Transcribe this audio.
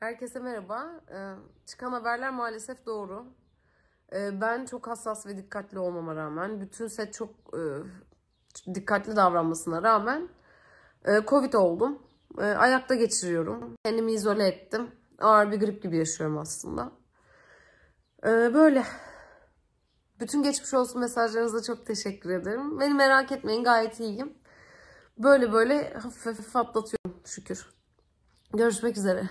Herkese merhaba. Ee, çıkan haberler maalesef doğru. Ee, ben çok hassas ve dikkatli olmama rağmen, bütün set çok e, dikkatli davranmasına rağmen e, Covid oldum. E, ayakta geçiriyorum. Kendimi izole ettim. Ağır bir grip gibi yaşıyorum aslında. E, böyle. Bütün geçmiş olsun mesajlarınıza çok teşekkür ederim. Beni merak etmeyin gayet iyiyim. Böyle böyle hafif hafif atlatıyorum şükür. Görüşmek üzere.